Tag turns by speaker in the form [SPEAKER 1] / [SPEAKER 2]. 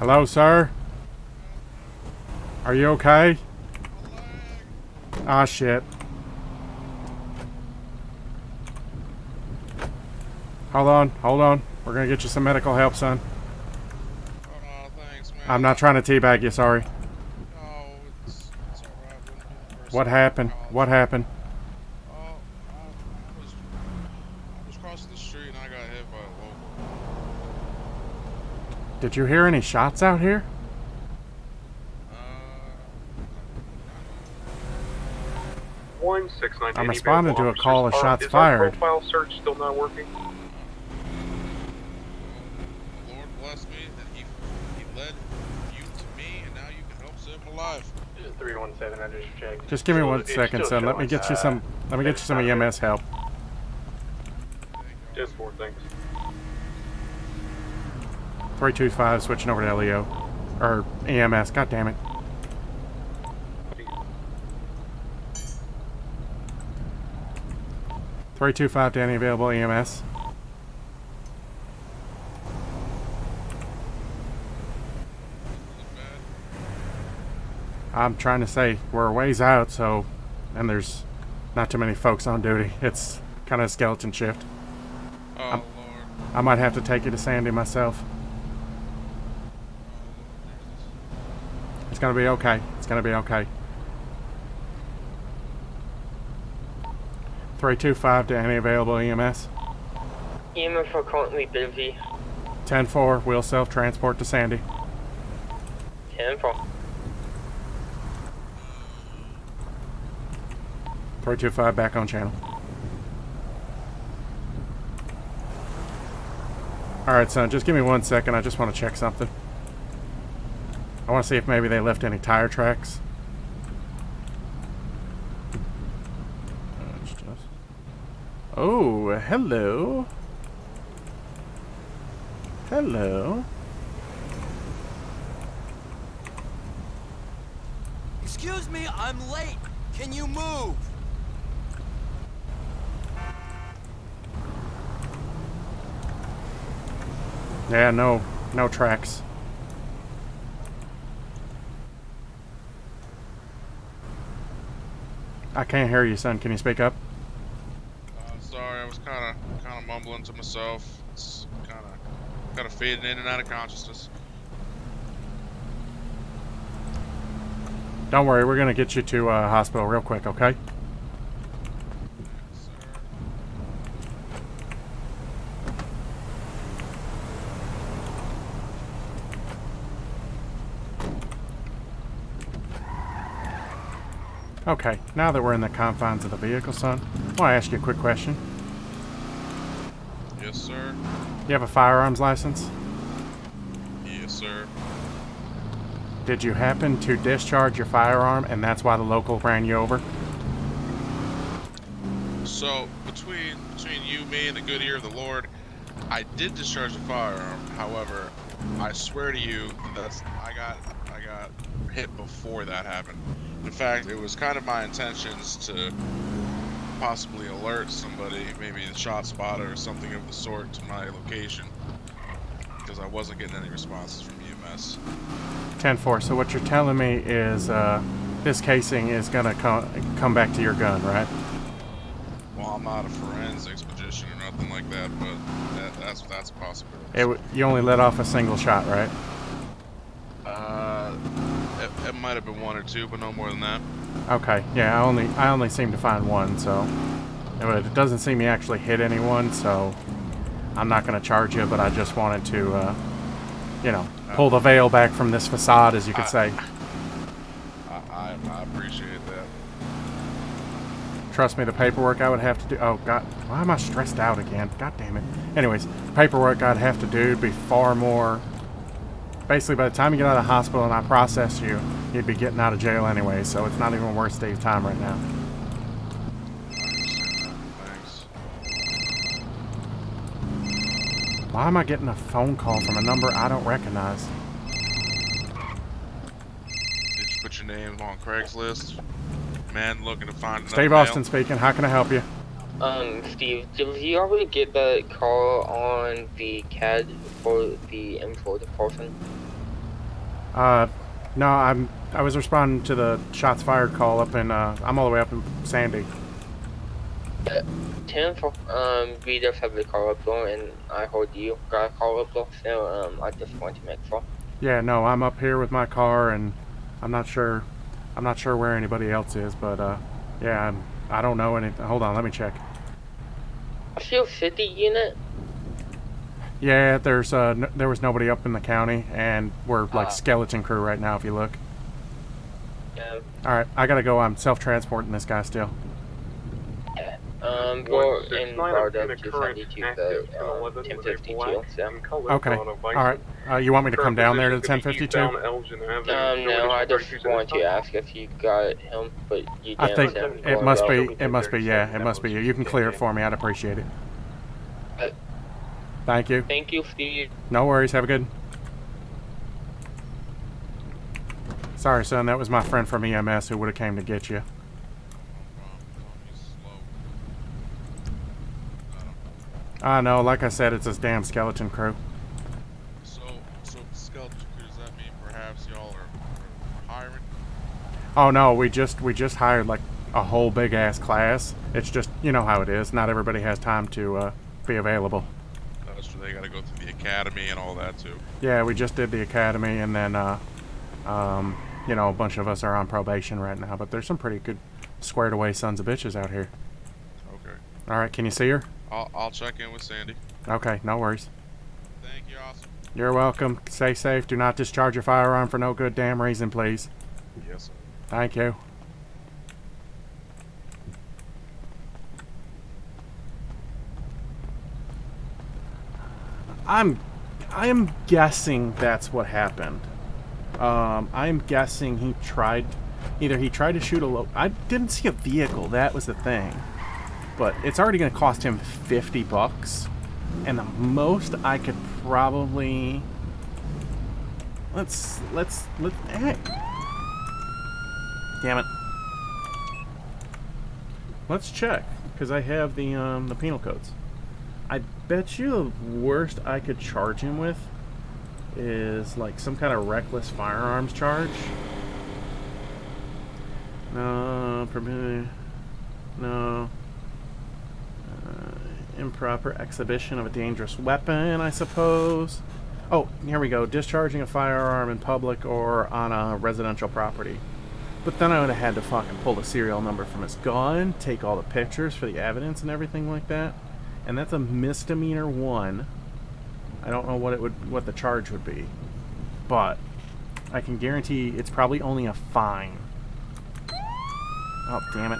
[SPEAKER 1] Hello, sir? Are you okay? Ah, shit. Hold on, hold on. We're gonna get you some medical help, son.
[SPEAKER 2] Oh, thanks, man.
[SPEAKER 1] I'm not trying to teabag you, sorry.
[SPEAKER 2] No, it's, it's alright. Wouldn't be the first
[SPEAKER 1] What happened? What happened?
[SPEAKER 2] Oh, I, I was, I was crossing the street and I got hit by a local.
[SPEAKER 1] Did you hear any shots out here?
[SPEAKER 2] Uh,
[SPEAKER 3] One six nine.
[SPEAKER 1] I'm responding to a call of shots
[SPEAKER 3] Is our
[SPEAKER 1] fired.
[SPEAKER 3] profile search still not working?
[SPEAKER 2] Lord blessed me that he, he led you to me and now you can help save my life.
[SPEAKER 3] Three one seven. I just checked.
[SPEAKER 1] Just give me
[SPEAKER 3] Still-
[SPEAKER 1] one
[SPEAKER 3] it's
[SPEAKER 1] second, son. Let me get you some. Let me get you some EMS help.
[SPEAKER 3] Just four things.
[SPEAKER 1] Three two five, switching over to LEO, or EMS. God damn it. Three two five to any available EMS. I'm trying to say we're a ways out, so and there's not too many folks on duty. It's kind of a skeleton shift.
[SPEAKER 2] Oh.
[SPEAKER 1] I might have to take you to Sandy myself. Gonna be okay. It's gonna be okay. Three two five to any available EMS.
[SPEAKER 4] EMF are currently busy.
[SPEAKER 1] Ten four. Wheel self transport to Sandy.
[SPEAKER 4] 10 4.
[SPEAKER 1] Three two five back on channel. All right, son. Just give me one second. I just want to check something. I want to see if maybe they left any tire tracks. Oh, hello. Hello.
[SPEAKER 5] Excuse me, I'm late. Can you move?
[SPEAKER 1] Yeah, no, no tracks. I can't hear you, son. Can you speak up?
[SPEAKER 2] Uh, sorry, I was kind of kind of mumbling to myself. It's kind of kind of fading in and out of consciousness.
[SPEAKER 1] Don't worry, we're gonna get you to uh, hospital real quick, okay?
[SPEAKER 2] Sir.
[SPEAKER 1] Okay, now that we're in the confines of the vehicle, son, I want to ask you a quick question.
[SPEAKER 2] Yes, sir.
[SPEAKER 1] You have a firearms license?
[SPEAKER 2] Yes, sir.
[SPEAKER 1] Did you happen to discharge your firearm and that's why the local ran you over?
[SPEAKER 2] So between between you, me, and the good ear of the Lord, I did discharge the firearm. However, I swear to you, that's I got I got hit before that happened. In fact, it was kind of my intentions to possibly alert somebody, maybe the shot spotter or something of the sort, to my location because I wasn't getting any responses from EMS.
[SPEAKER 1] 10-4, so what you're telling me is uh, this casing is gonna co- come back to your gun, right?
[SPEAKER 2] Well, I'm not a forensics magician or nothing like that, but that, that's that's a possibility.
[SPEAKER 1] It, w- you only let off a single shot, right?
[SPEAKER 2] It, might have been one or two, but no more than that.
[SPEAKER 1] Okay, yeah, I only I only seem to find one, so but it doesn't seem you actually hit anyone, so I'm not going to charge you, but I just wanted to, uh, you know, pull the veil back from this facade, as you could
[SPEAKER 2] I-
[SPEAKER 1] say.
[SPEAKER 2] I, I, I appreciate that.
[SPEAKER 1] Trust me, the paperwork I would have to do. Oh God, why am I stressed out again? God damn it. Anyways, paperwork I'd have to do would be far more. Basically, by the time you get out of the hospital and I process you, you'd be getting out of jail anyway, so it's not even worth Steve's time right now. Why am I getting a phone call from a number I don't recognize?
[SPEAKER 2] Did you put your name on Craigslist? Man looking to find
[SPEAKER 1] Steve? Austin speaking. How can I help you?
[SPEAKER 4] Um, Steve, did you already get the call on the CAD four the employed person?
[SPEAKER 1] Uh, no, I'm. I was responding to the shots fired call up in. Uh, I'm all the way up in Sandy.
[SPEAKER 4] Ten for um, we just have the call up though, and I heard you got a call up though, so um, I just want to make sure.
[SPEAKER 1] Yeah, no, I'm up here with my car, and I'm not sure. I'm not sure where anybody else is, but uh, yeah, I'm, I don't know anything. Hold on, let me check.
[SPEAKER 4] Shield City unit.
[SPEAKER 1] Yeah, there's uh, there was nobody up in the county, and we're like
[SPEAKER 4] Ah.
[SPEAKER 1] skeleton crew right now. If you look.
[SPEAKER 4] Um,
[SPEAKER 1] All right, I gotta go. I'm self-transporting this guy still.
[SPEAKER 4] Um, we're in
[SPEAKER 3] 169,
[SPEAKER 4] guard
[SPEAKER 3] I'm
[SPEAKER 4] up
[SPEAKER 3] in
[SPEAKER 4] to
[SPEAKER 3] the current
[SPEAKER 4] 72
[SPEAKER 3] active
[SPEAKER 4] um,
[SPEAKER 3] 1011 with a
[SPEAKER 4] 1052,
[SPEAKER 3] black
[SPEAKER 4] so.
[SPEAKER 1] Okay.
[SPEAKER 3] on a bison.
[SPEAKER 1] All right. Uh, you want me to come down there to the
[SPEAKER 3] position could be
[SPEAKER 1] 1052?
[SPEAKER 3] eastbound Elgin Avenue.
[SPEAKER 4] Um,
[SPEAKER 3] No
[SPEAKER 4] no, I just
[SPEAKER 3] breakthroughs at
[SPEAKER 4] wanted to ask if you got him, but you didn't.
[SPEAKER 1] I think it must be. It must be. Yeah, it must be you. You can clear it for me. I'd appreciate it.
[SPEAKER 4] Uh,
[SPEAKER 1] Thank you.
[SPEAKER 4] Thank you, Steve.
[SPEAKER 1] No worries. Have a good. Sorry, son. That was my friend from EMS who would have came to get you.
[SPEAKER 2] I
[SPEAKER 1] know. Like I said, it's this damn skeleton crew.
[SPEAKER 2] So, so skeleton crew, does that mean perhaps y'all are, are hiring?
[SPEAKER 1] Oh no, we just we just hired like a whole big ass class. It's just you know how it is. Not everybody has time to uh, be available.
[SPEAKER 2] That's true. They got to go through the academy and all that too.
[SPEAKER 1] Yeah, we just did the academy, and then uh, um, you know a bunch of us are on probation right now. But there's some pretty good squared away sons of bitches out here.
[SPEAKER 2] Okay.
[SPEAKER 1] All right, can you see her?
[SPEAKER 2] I'll, I'll check in with Sandy.
[SPEAKER 1] Okay, no worries.
[SPEAKER 2] Thank you, Austin.
[SPEAKER 1] You're welcome. Stay safe. Do not discharge your firearm for no good damn reason, please.
[SPEAKER 2] Yes, sir.
[SPEAKER 1] Thank you. I'm I'm guessing that's what happened. Um, I'm guessing he tried either he tried to shoot a low I didn't see a vehicle, that was the thing. But it's already gonna cost him fifty bucks. And the most I could probably let's let's let hey, Damn it. Let's check, because I have the um, the penal codes. I bet you the worst I could charge him with is like some kind of reckless firearms charge. No. No. Improper exhibition of a dangerous weapon, I suppose. Oh, here we go. Discharging a firearm in public or on a residential property. But then I would have had to fucking pull the serial number from his gun, take all the pictures for the evidence and everything like that. And that's a misdemeanor one. I don't know what it would what the charge would be. But I can guarantee it's probably only a fine. Oh, damn it.